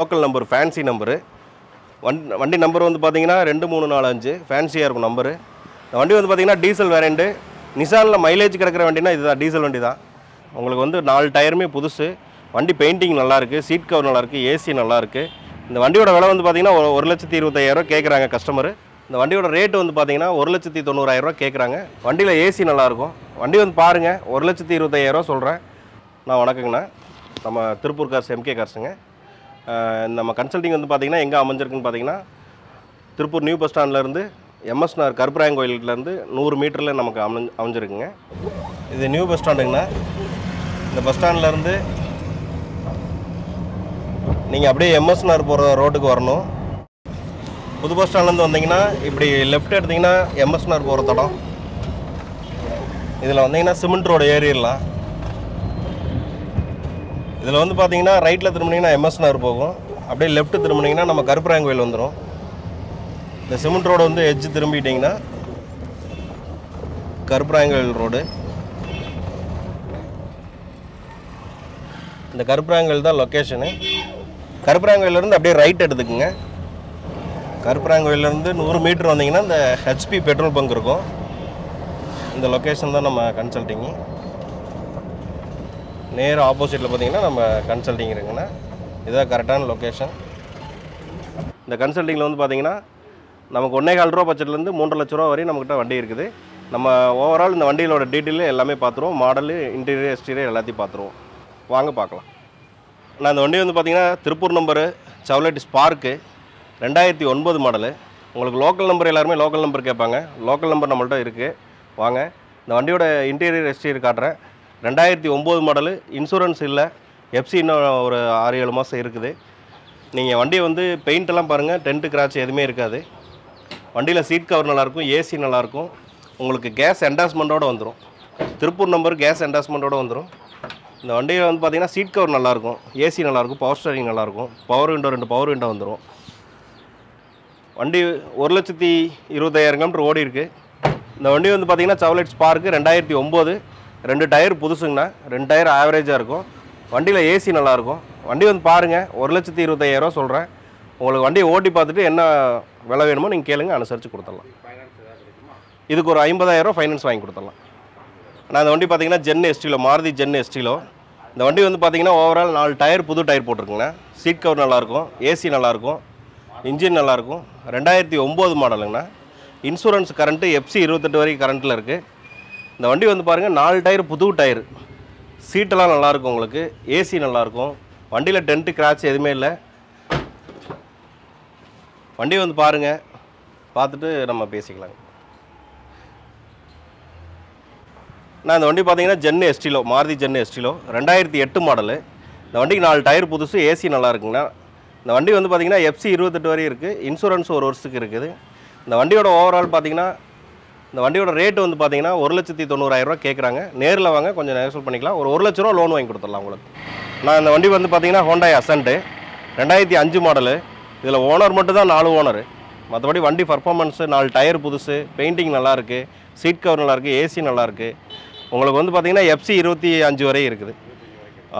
Local number fancy number. வண்டி வண்டி number வந்து பார்த்தீங்கன்னா ரெண்டு மூணு நாலு அஞ்சு. ஃபேன்சியாக இருக்கும் நம்பரு. இந்த வண்டி வந்து பார்த்தீங்கன்னா டீசல் வேரியண்ட்டு நிசானில் மைலேஜ் கிடக்கிற வண்டினா இதுதான் டீசல் வண்டி தான். உங்களுக்கு வந்து நாலு டயருமே புதுசு. வண்டி பெயிண்டிங் நல்லாயிருக்கு சீட் கவர் நல்லாயிருக்கு ஏசி நல்லாயிருக்கு இந்த வண்டியோட விலை வந்து பார்த்தீங்கன்னா ஒரு- ஒரு லட்சத்தி இருபத்தாயிரரூவா கேட்குறாங்க கஸ்டமர் இந்த வண்டியோட ரேட்டு வந்து பார்த்தீங்கன்னா ஒரு லட்சத்தி தொண்ணூறாயிரரூவா கேட்குறாங்க வண்டியில் ஏசி நல்லாயிருக்கும் வண்டி வந்து பாருங்கள் ஒரு லட்சத்தி இருபத்தாயிரரூவா சொல்கிறேன் நான் வணக்கங்கண்ணா. நம்ம திருப்பூர் கார்ஸ் எம்கே கார்ஸுங்க. நம்ம கன்சல்டிங் வந்து பார்த்திங்கன்னா எங்கே அமைஞ்சிருக்குன்னு பார்த்தீங்கன்னா திருப்பூர் நியூ பஸ் ஸ்டாண்ட்லேருந்து எம்எஸ் நகர் கருப்பராயன் கோயிலேருந்து நூறு மீட்டரில் நமக்கு அமைஞ்சு அமைஞ்சிருக்குங்க. இது நியூ பஸ் ஸ்டாண்டுங்கண்ணா இந்த பஸ் ஸ்டாண்ட்லேருந்து நீங்கள் அப்படியே எம்எஸ் நகர் போகிற ரோட்டுக்கு வரணும். புது பஸ் ஸ்டாண்ட்லேருந்து வந்தீங்கன்னா இப்படி லெஃப்ட் எடுத்திங்கன்னா எம்எஸ் நகர் போகிற தடம். இதில் வந்தீங்கன்னா சிமெண்ட் ரோடு ஏறிடலாம். இதில் வந்து பார்த்தீங்கன்னா ரைட்டில் திரும்பினீங்கன்னா எம்எஸ் நகர் போகும். அப்படியே லெஃப்ட் திரும்பினீங்கன்னா நம்ம கருப்பராயன் கோயில் வந்துடும் இந்த சிமெண்ட் ரோடு வந்து எட்ஜ் திரும்பிட்டிங்கன்னா கருப்பராயன் கோயில் ரோடு இந்த கருப்பராயங்கோயில் தான் லொக்கேஷனு கருப்பராங்கோயிலேருந்து அப்படியே ரைட் எடுத்துக்குங்க. கருப்பராயங்கோயிலேருந்து நூறு மீட்டர் வந்தீங்கன்னா இந்த ஹெச்பி பெட்ரோல் பங்க் இருக்கும். இந்த லொக்கேஷன் தான் நம்ம கன்சல்ட்டிங்கு நேர் ஆப்போசிட்டில் பார்த்தீங்கன்னா நம்ம கன்சல்டிங் இருக்குங்கண்ணா இதுதான் கரெக்டான லொக்கேஷன் இந்த கன்சல்டிங்கில் வந்து பார்த்தீங்கன்னா நமக்கு ஒன்றே கால் ரூபா பட்ஜெட்லேருந்து மூன்றரை லட்ச ரூபா வரையும் நம்மக்கிட்ட வண்டி இருக்குது. நம்ம ஓவரால் இந்த வண்டியிலோட டீட்டெயிலு எல்லாமே பார்த்துருவோம். மாடலு இன்டீரியர் எக்ஸ்டீரியர் எல்லாத்தையும் பார்த்துருவோம். வாங்க பார்க்கலாம். நான் இந்த வண்டி வந்து பார்த்தீங்கன்னா திருப்பூர் நம்பரு சவுலட் ஸ்பார்க்கு ரெண்டாயிரத்தி ஒன்பது மாடலு உங்களுக்கு லோக்கல் நம்பர் எல்லாருமே லோக்கல் நம்பர் கேட்பாங்க. லோக்கல் நம்பர் நம்மள்ட்ட இருக்குது வாங்க. இந்த வண்டியோட இன்டீரியர் எக்ஸ்டீரியர் காட்டுறேன். ரெண்டாயிரத்தி ஒம்பது மாடலு. இன்சூரன்ஸ் இல்லை. எஃப்சி இன்னும் ஒரு ஆறு ஏழு மாதம் இருக்குது. நீங்கள் வண்டியை வந்து பெயிண்ட்டெல்லாம் பாருங்கள் டென்ட்டு கிராச் எதுவுமே இருக்காது. வண்டியில் சீட் கவர் நல்லாயிருக்கும். ஏசி நல்லாயிருக்கும். உங்களுக்கு கேஸ் என்டாஸ்மெண்ட்டோடு வந்துடும் திருப்பூர் நம்பர் கேஸ் என்டாஸ்மெண்ட்டோடு வந்துடும் இந்த வண்டியில் வந்து பார்த்தீங்கன்னா சீட் கவர் நல்லாயிருக்கும். ஏசி நல்லாயிருக்கும். பவர் ஸ்டரிங் நல்லாயிருக்கும். பவர் விண்டோ ரெண்டு பவர் விண்டோ வந்துடும் வண்டி ஒரு லட்சத்தி இருபத்தாயிரம் கிலோமீட்டர் ஓடி இருக்கு இந்த வண்டி வந்து பார்த்திங்கன்னா சவலெட் ஸ்பார்க்கு ரெண்டாயிரத்தி ஒம்பது. ரெண்டு டயர் புதுசுங்கண்ணா. ரெண்டு டயர் ஆவரேஜாக இருக்கும். வண்டியில் ஏசி நல்லாயிருக்கும். வண்டி வந்து பாருங்கள் ஒரு லட்சத்தி இருபத்தாயிரரூவா சொல்கிறேன் உங்களுக்கு வண்டியை ஓட்டி பார்த்துட்டு என்ன விலை வேணுமோ நீங்கள் கேளுங்க அனுசரித்து கொடுத்துடலாம். இதுக்கு ஒரு ஐம்பதாயிரரூவா ஃபைனான்ஸ் வாங்கி கொடுத்துடலாம். நான் அந்த வண்டி பார்த்தீங்கன்னா Zen Estilo Maruti Zen Estilo இந்த வண்டி வந்து பார்த்தீங்கன்னா ஓவரால் நாலு டயர் புது டயர் போட்டிருக்குங்கண்ணா. சீட் கவர் நல்லாயிருக்கும் ஏசி நல்லாயிருக்கும் இன்ஜின் நல்லாயிருக்கும். ரெண்டாயிரத்தி ஒம்பது மாடலுங்கண்ணா இன்சூரன்ஸ் கரண்ட்டு எஃப்சி இருபத்தெட்டு வரைக்கும் கரண்ட்டில் இருக்குது இந்த வண்டி வந்து பாருங்கள் நாலு டயர் புது டயர். சீட்டெல்லாம் நல்லாயிருக்கும் உங்களுக்கு. ஏசி நல்லாயிருக்கும். வண்டியில் டென்ட்டு கிராச் எதுவுமே இல்லை. வண்டி வந்து பாருங்கள் பார்த்துட்டு நம்ம பேசிக்கலாங்க. நான் இந்த வண்டி பார்த்தீங்கன்னா Zen Estilo Maruti Zen Estilo ரெண்டாயிரத்தி எட்டு மாடலு. இந்த வண்டிக்கு நாலு டயர் புதுசு ஏசி நல்லா இருக்குங்கண்ணா இந்த வண்டி வந்து பார்த்தீங்கன்னா எஃப்சி இருபத்தெட்டு வரையும் இருக்குது இன்சூரன்ஸ் ஒரு வருஷத்துக்கு இருக்குது. இந்த வண்டியோட ஓவரால் பார்த்தீங்கன்னா இந்த வண்டியோட ரேட்டு வந்து பார்த்தீங்கன்னா ஒரு லட்சத்தி தொண்ணூறாயிரரூவா கேட்குறாங்க நேரில் வாங்க கொஞ்சம் நெகோசியேட் பண்ணிக்கலாம். ஒரு ஒரு லட்ச ரூபா லோன் வாங்கி கொடுத்துடலாம் உங்களுக்கு. நான் இந்த வண்டி வந்து பார்த்தீங்கன்னா ஹோண்டாய் அசன்ட்டு ரெண்டாயிரத்தி அஞ்சு மாடலு இதில் ஓனர் மட்டும் தான் நாலு ஓனர் மற்றபடி வண்டி பர்ஃபார்மன்ஸு நாலு டயர் புதுசு பெயிண்டிங் நல்லாயிருக்கு சீட் கவர் நல்லாயிருக்கு ஏசி நல்லாயிருக்கு உங்களுக்கு வந்து பார்த்தீங்கன்னா எஃப்சி இருபத்தி அஞ்சு வரையும் இருக்குது.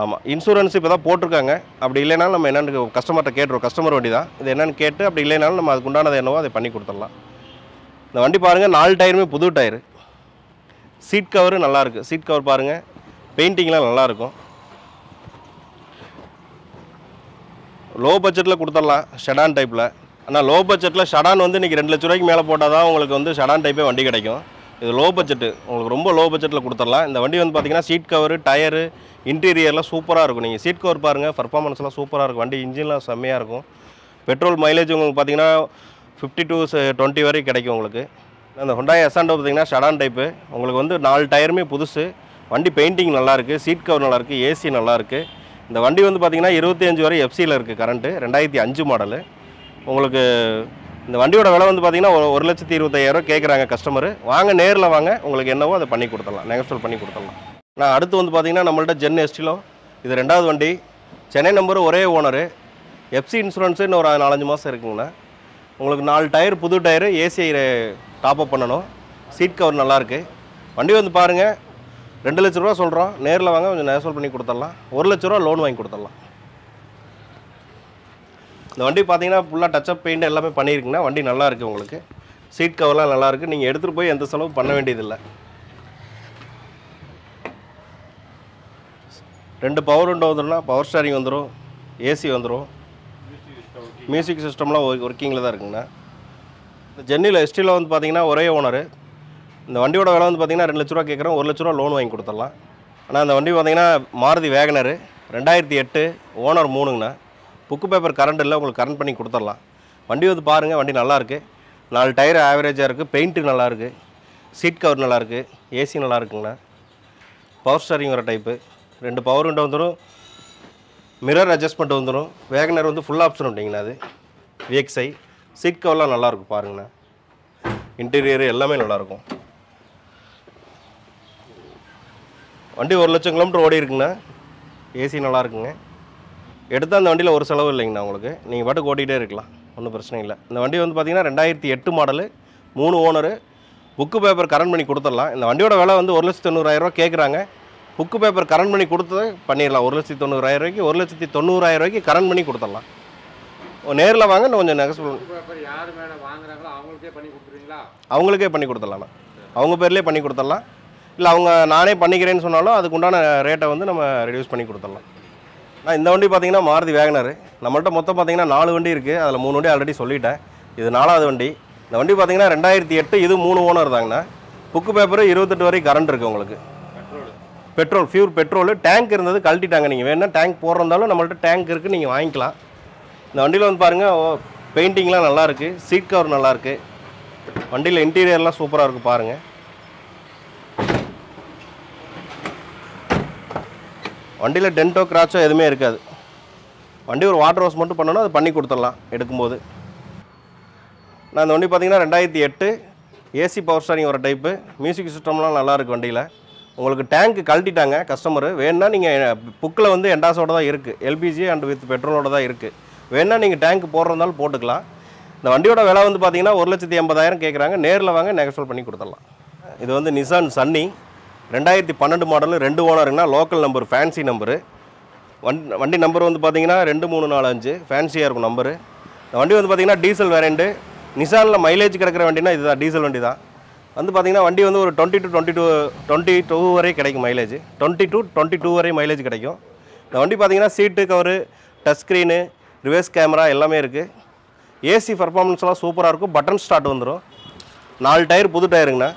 ஆமாம் இன்சூரன்ஸ் இப்போ தான் போட்டிருக்காங்க. அப்படி இல்லைனாலும் நம்ம என்னென்னு கஸ்டமர்கிட்ட கேட்டுருவோம். கஸ்டமர் வண்டி தான் இது என்னென்னு கேட்டு அப்படி இல்லைனாலும் நம்ம அதுக்குண்டானது என்னவோ அதை பண்ணி கொடுத்துடலாம். இந்த வண்டி பாருங்கள் நாலு டயருமே புது டயரு. சீட் கவரு நல்லாயிருக்கு சீட் கவர் பாருங்கள் பெயிண்டிங்லாம் நல்லாயிருக்கும் லோ பட்ஜெட்டில் கொடுத்துடலாம் ஷெடான் டைப்பில் ஆனால் லோ. பட்ஜெட்டில் ஷடான் வந்து இன்றைக்கி ரெண்டு லட்ச ரூபாய்க்கு மேலே போட்டால் தான் உங்களுக்கு வந்து ஷடான் டைப்பே வண்டி கிடைக்கும். இது லோ பட்ஜெட்டு உங்களுக்கு ரொம்ப லோ பட்ஜெட்டில் கொடுத்துடலாம் இந்த வண்டி வந்து பார்த்தீங்கன்னா சீட் கவரு டயரு இன்டீரியர்லாம் சூப்பராக இருக்கும். நீங்கள் சீட் கவர் பாருங்கள் பர்ஃபார்மன்ஸ்லாம் சூப்பராக இருக்கும். வண்டி இன்ஜின்லாம் செம்மையாக இருக்கும். பெட்ரோல் மைலேஜ் உங்களுக்கு பார்த்தீங்கன்னா ஃபிஃப்டி டூ டுவெண்ட்டி வரைக்கும் கிடைக்கும் உங்களுக்கு. அந்த ஹொண்டாய் எஸ்ஆண்டோ பார்த்தீங்கன்னா ஷடான் டைப்பு உங்களுக்கு வந்து நாலு டயருமே புதுசு. வண்டி பெயிண்டிங் நல்லாயிருக்கு சீட் கவர் நல்லாயிருக்கு ஏசி நல்லாயிருக்கு இந்த வண்டி வந்து பார்த்திங்கன்னா இருபத்தி அஞ்சு வரை எஃப்சியில் இருக்குது கரண்ட்டு ரெண்டாயிரத்தி அஞ்சு மாடலு உங்களுக்கு இந்த வண்டியோட விலை வந்து பார்த்தீங்கன்னா ஒரு லட்சத்தி இருபத்தாயிரம் கேட்குறாங்க கஸ்டமர் வாங்க நேரில் வாங்க. உங்களுக்கு என்னவோ அதை பண்ணி கொடுத்துடலாம். நெகஸ்டல் பண்ணி கொடுத்துடலாம். நான் அடுத்து வந்து பார்த்தீங்கன்னா நம்மள்ட்ட ஜென் எஸ்டிலோ இது ரெண்டாவது வண்டி. சென்னை நம்பர் ஒரே ஓனரு எஃப்சி இன்சூரன்ஸு இன்னும் ஒரு நாலஞ்சு மாதம் இருக்குங்கண்ணா. உங்களுக்கு நாலு டயர் புது டயரு ஏசி டாப்அப் பண்ணணும். சீட் கவர் நல்லாயிருக்கு வண்டி வந்து பாருங்கள் ரெண்டு லட்ச ரூபா சொல்கிறோம் நேரில் வாங்க கொஞ்சம் நேசல் பண்ணி கொடுத்துடலாம். ஒரு லட்ச ரூபா லோன் வாங்கி கொடுத்துடலாம். இந்த வண்டி பார்த்தீங்கன்னா ஃபுல்லாக டச்சப் பெயிண்ட் எல்லாமே பண்ணியிருக்குங்கன்னா வண்டி நல்லா இருக்குது உங்களுக்கு சீட் கவர்லாம் நல்லாயிருக்கு நீங்கள் எடுத்துகிட்டு போய் எந்த செலவும் பண்ண வேண்டியதில்லை. ரெண்டு பவர் விண்டோ வந்துடும்னா பவர் ஸ்டாரிங் வந்துடும் ஏசி வந்துடும் மியூசிக் சிஸ்டம்லாம் ஒர்க்கிங்கில் தான் இருக்குங்கண்ணா. இந்த ஜென்னியில் எஸ்டியில் வந்து பார்த்தீங்கன்னா ஒரே ஓனர் இந்த வண்டியோட விலை வந்து பார்த்தீங்கன்னா ரெண்டு லட்ச ரூபா கேட்குறோம் ஒரு லட்ச ரூபா லோன் வாங்கி கொடுத்துடலாம். ஆனால் அந்த வண்டி பார்த்தீங்கன்னா மாருதி வேகனர் ரெண்டாயிரத்தி எட்டு ஓனர் மூணுங்கண்ணா. புக்கு பேப்பர் கரண்ட் இல்லை உங்களுக்கு கரண்ட் பண்ணி கொடுத்துடலாம். வண்டி வந்து பாருங்கள் வண்டி நல்லாயிருக்கு நாலு டயர் ஆவரேஜாக இருக்குது பெயிண்ட்டு நல்லாயிருக்கு சீட் கவர் நல்லாயிருக்கு ஏசி நல்லா இருக்குங்கண்ணா. பவர் ஸ்டாரிங் வர டைப்பு ரெண்டு பவர் விண்டோ வந்துடும் மிரர் அட்ஜஸ்ட்மெண்ட் வந்துடும் வேகனர் வந்து ஃபுல் ஆப்ஷன் உண்டிங்கண்ணா அது. விஎக்ஸ்ஐ சீட் கவர்லாம் நல்லாயிருக்கும் பாருங்கண்ணா. இன்டீரியர் எல்லாமே நல்லாயிருக்கும் வண்டி ஒரு லட்சம் கிலோமீட்டர் ஓடி இருக்குங்கண்ணா. ஏசி நல்லா இருக்குங்க எடுத்தால் அந்த வண்டியில் ஒரு செலவு இல்லைங்கண்ணா உங்களுக்கு. நீங்கள் பாட்டுக்கு ஓட்டிகிட்டே இருக்கலாம். ஒன்றும் பிரச்சனை இல்லை. இந்த வண்டி வந்து பார்த்தீங்கன்னா ரெண்டாயிரத்தி எட்டு மாடலு மூணு ஓனரு புக்கு பேப்பர் கரண்ட் பண்ணி கொடுத்துடலாம். இந்த வண்டியோட விலை வந்து ஒரு லட்சத்தி தொண்ணூறாயிரரூவா கேட்குறாங்க புக்கு பேப்பர் கரண்ட் பண்ணி கொடுத்து பண்ணிடலாம். ஒரு லட்சத்தி தொண்ணூறாயிரம் ரூபாய்க்கு ஒரு லட்சத்தி தொண்ணூறாயிரம் ரூபாய்க்கு கரண்ட் பண்ணி கொடுத்துடலாம். நேரில் வாங்க இன்னும் கொஞ்சம் வாங்குறாங்களோ அவங்களுக்கே பண்ணி கொடுத்துடலாண்ணா அவங்க பேர்லேயே பண்ணி கொடுத்துடலாம். இல்லை அவங்க நானே பண்ணிக்கிறேன்னு சொன்னாலும் அதுக்கு உண்டான ரேட்டை வந்து நம்ம ரெடியூஸ் பண்ணி கொடுத்துடலாம். நான் இந்த வண்டி பார்த்தீங்கன்னா மாருதி வேகனர். நம்மள்ட்ட மொத்தம் பார்த்தீங்கன்னா நாலு வண்டி இருக்குது அதில் மூணு வண்டி ஆல்ரெடி சொல்லிட்டேன். இது நாலாவது வண்டி. இந்த வண்டி பார்த்தீங்கன்னா ரெண்டாயிரத்தி எட்டு இது மூணு ஓனர் தாங்கண்ணா. புக்கு பேப்பர் இருபத்தெட்டு வரைக்கும் கரண்ட் இருக்குது உங்களுக்கு. பெட்ரோல் ஃபியூர் பெட்ரோலு டேங்க் இருந்தது கழட்டிட்டாங்க. நீங்கள் வேணால் டேங்க் போடுறதாலும் நம்மள்ட்ட டேங்க் இருக்குது நீங்கள் வாங்கிக்கலாம். இந்த வண்டியில் வந்து பாருங்கள் பெயிண்டிங்லாம் நல்லாயிருக்கு சீட் கவர் நல்லாயிருக்கு வண்டியில் இன்டீரியர்லாம் சூப்பராக இருக்குது பாருங்கள் வண்டியில் டென்ட்டோ கிராச்சோ எதுவுமே இருக்காது. வண்டி ஒரு வாட்டர் வாஷ் மட்டும் பண்ணணும் அது பண்ணி கொடுத்துடலாம் எடுக்கும்போது. நான் இந்த வண்டி பார்த்திங்கன்னா ரெண்டாயிரத்தி எட்டு ஏசி பவர் ஸ்டாரிங் வர டைப்பு மியூசிக் சிஸ்டம்லாம் நல்லாயிருக்கு வண்டியில். உங்களுக்கு டேங்க்கு கழட்டிட்டாங்க கஸ்டமர் வேணுன்னா நீங்கள் புக்கில் வந்து எண்டாஸோட தான் இருக்குது எல்பிஜி அண்ட் வித் பெட்ரோலோட தான் இருக்குது வேணுன்னா நீங்கள் டேங்க் போடுறதுனாலும் போட்டுக்கலாம். இந்த வண்டியோட விலை வந்து பார்த்தீங்கன்னா ஒரு லட்சத்தி எண்பதாயிரம் கேட்குறாங்க நேரில் வாங்க நெகசோல் பண்ணி கொடுத்துடலாம். இது வந்து நிசான் சன்னி ரெண்டாயிரத்தி பன்னெண்டு மாடலு ரெண்டு ஓனருங்கன்னா லோக்கல் நம்பர் ஃபேன்சி நம்பரு வண்டி வண்டி நம்பர் வந்து பார்த்தீங்கன்னா ரெண்டு மூணு நாலு அஞ்சு. ஃபேன்சியாக இருக்கும் நம்பரு இந்த வண்டி வந்து பார்த்தீங்கன்னா டீசல் வேரியண்ட்டு நிசானில் மைலேஜ் கிடக்கிற வண்டினா இதுதான் டீசல் வண்டி தான் வந்து பார்த்திங்கன்னா வண்டி வந்து ஒரு twenty two twenty two twenty two வரை கிடைக்கும் mileage twenty two twenty two வரை மைலேஜ் கிடைக்கும். இந்த வண்டி பார்த்தீங்கன்னா seat cover touch screen reverse camera எல்லாமே இருக்குது ஏசி பர்ஃபார்மன்ஸ்லாம் சூப்பராக இருக்கும். பட்டன் ஸ்டார்ட் வந்துடும் நாலு டயர் புது டயருங்கண்ணா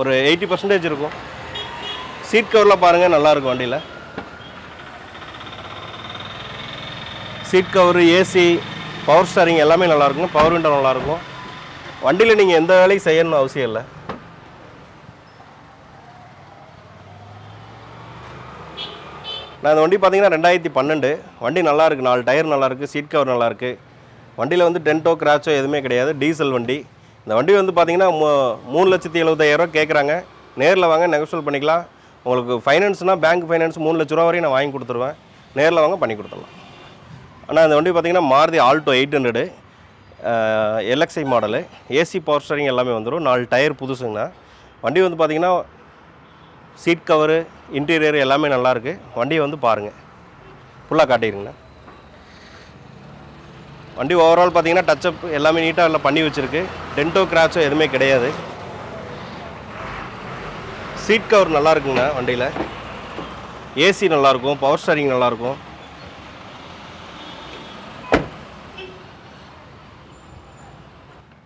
ஒரு எயிட்டி பர்சன்டேஜ் இருக்கும். சீட் கவரில் பாருங்கள் நல்லாயிருக்கும் வண்டியில். Seat cover AC power steering எல்லாமே நல்லாயிருக்கும் பவர் விண்டோ நல்லாயிருக்கும் வண்டியில் நீங்கள் எந்த வேலையும் செய்யணும்னு அவசியம் இல்லை. நான் இந்த வண்டி பார்த்தீங்கன்னா ரெண்டாயிரத்தி பன்னெண்டு. வண்டி நல்லா இருக்குது நாலு டயர் நல்லாயிருக்கு சீட் கவர் நல்லாயிருக்கு வண்டியில் வந்து டென்ட்டோ கிராச்சோ எதுவுமே கிடையாது. டீசல் வண்டி. இந்த வண்டி வந்து பார்த்தீங்கன்னா மூ- மூணு லட்சத்தி எழுபதாயிரம் கேட்குறாங்க. நேரில் வாங்க நெகோஷியல் பண்ணிக்கலாம். உங்களுக்கு ஃபைனான்ஸ்னால் பேங்க் ஃபைனான்ஸ் மூணு லட்ச ரூபா வரையும் நான் வாங்கி கொடுத்துருவேன். நேரில் வாங்க பண்ணி கொடுத்துடலாம். ஆனால் இந்த வண்டி பார்த்தீங்கன்னா Maruti Alto eight hundred. LXI model. AC power steering எல்லாமே வந்துடும் நாலு டயர் புதுசுங்கண்ணா. வண்டி வந்து பார்த்திங்கன்னா சீட் கவரு இன்டீரியர் எல்லாமே நல்லாயிருக்கு வண்டியை வந்து பாருங்கள் ஃபுல்லாக காட்டிடுங்கண்ணா வண்டி ஓவரால் பார்த்தீங்கன்னா டச்சப் எல்லாமே நீட்டாக எல்லாம் பண்ணி வச்சுருக்கு. டென்டோ கிராச்சோ எதுவுமே கிடையாது. சீட் கவர் நல்லா இருக்குங்கண்ணா வண்டியில் ஏசி நல்லாயிருக்கும் பவர் ஸ்டாரிங் நல்லாயிருக்கும்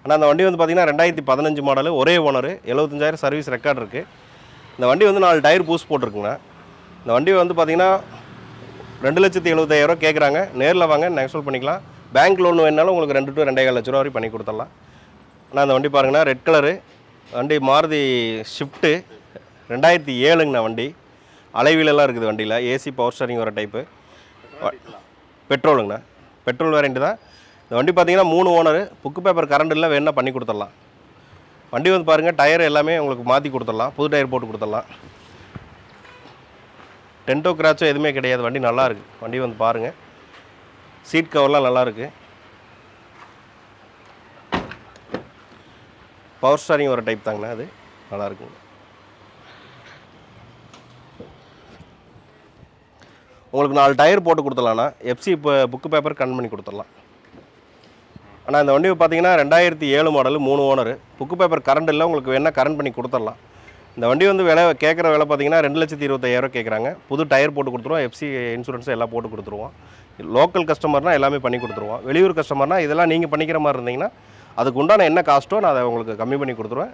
ஆனால் அந்த வண்டி வந்து பார்த்தீங்கன்னா ரெண்டாயிரத்தி பதினஞ்சு மாடலு ஒரே ஓனர் எழுபத்தஞ்சாயிரம் சர்வீஸ் ரெக்கார்ட் இருக்குது இந்த வண்டி வந்து நாலு டயர் பூஸ் போட்டிருக்குங்கண்ணா இந்த வண்டி வந்து பார்த்தீங்கன்னா ரெண்டு லட்சத்தி எழுபத்தாயிரம் கேட்குறாங்க நேரில் வாங்க நெக்ஸ்ட் பண்ணிக்கலாம். பேங்க் லோன் வேணாலும் உங்களுக்கு ரெண்டு டு ரெண்டே கால் லட்ச ரூபா வரைக்கும் பண்ணி கொடுத்துடலாம். ஆனால் அந்த வண்டி பாருங்கண்ணா ரெட் கலரு. வண்டி மாருதி ஷிஃப்ட்டு ரெண்டாயிரத்தி ஏழுங்கண்ணா வண்டி. அலைவீலெல்லாம் இருக்குது வண்டியில். ஏசி பவர் ஸ்டாரிங் வர டைப்பு பெட்ரோலுங்கண்ணா பெட்ரோல் வேரியண்ட்டு தான். இந்த வண்டி பார்த்தீங்கன்னா மூணு ஓனர் புக்கு பேப்பர் கரண்ட் இல்லை வேணால் பண்ணி கொடுத்துடலாம். வண்டி வந்து பாருங்கள் டயர் எல்லாமே உங்களுக்கு மாற்றி கொடுத்துடலாம். புது டயர் போட்டு கொடுத்துடலாம். டென்ட்டோ கிராச்சோ எதுவுமே கிடையாது. வண்டி நல்லாயிருக்கு வண்டி வந்து பாருங்கள் சீட் கவர்லாம் நல்லாயிருக்கு பவர் ஸ்டாரிங் வர டைப் தாங்கண்ணா அது. நல்லாயிருக்குங்க உங்களுக்கு நாலு டயர் போட்டு கொடுத்துடலாண்ணா எஃப்சி இப்போ புக்கு பேப்பர் கன் பண்ணி கொடுத்துடலாம். ஆனால் இந்த வண்டி பார்த்தீங்கன்னா ரெண்டாயிரத்தி ஏழு மாடல் மூணு ஓனர் புக்கு பேப்பர் கரண்ட் இல்லை உங்களுக்கு வேணால் கரண்ட் பண்ணி கொடுத்துடலாம். இந்த வண்டி வந்து விலை கேட்குற விலை பார்த்தீங்கன்னா ரெண்டு லட்சத்தி இருபத்தாயிரம் கேட்குறாங்க. புது டயர் போட்டு கொடுத்துருவோம் எஃப்சி இன்சூரன்ஸ் எல்லாம் போட்டு கொடுத்துருவோம். லோக்கல் கஸ்டமர்னால் எல்லாமே பண்ணி கொடுத்துருவோம். வெளியூர் கஸ்டமர்னால் இதெல்லாம் நீங்கள் பண்ணிக்கிற மாதிரி இருந்தீங்கன்னா அதுக்கு உண்டான என்ன காஸ்ட்டோ நான் அதை உங்களுக்கு கம்மி பண்ணி கொடுத்துருவேன்.